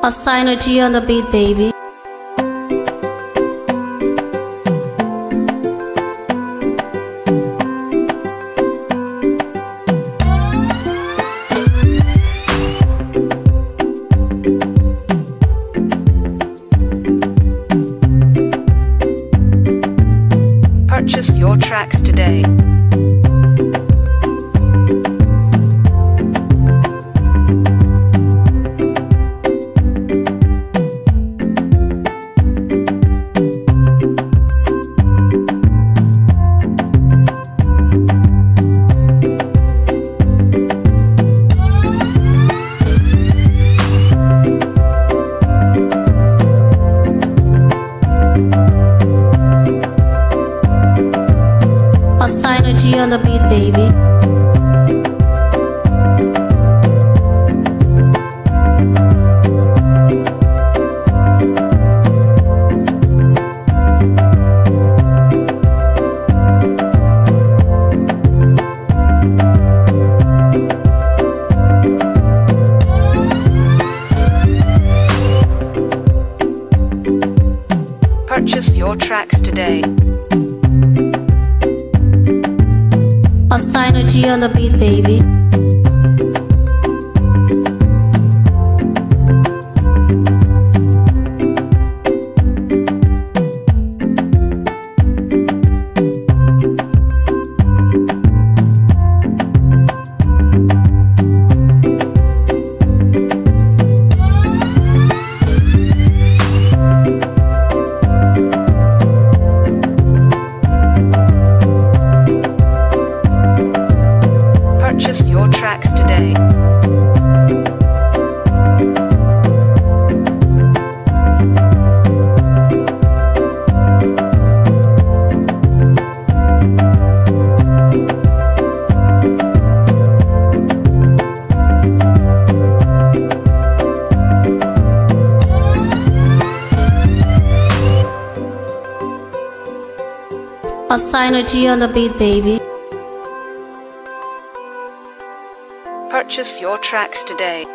Austino G on the beat, baby. Purchase your tracks today. Synergy on the beat, baby. Purchase your tracks today. Austino G on the beat, baby. Austino G on the beat, baby. Purchase your tracks today.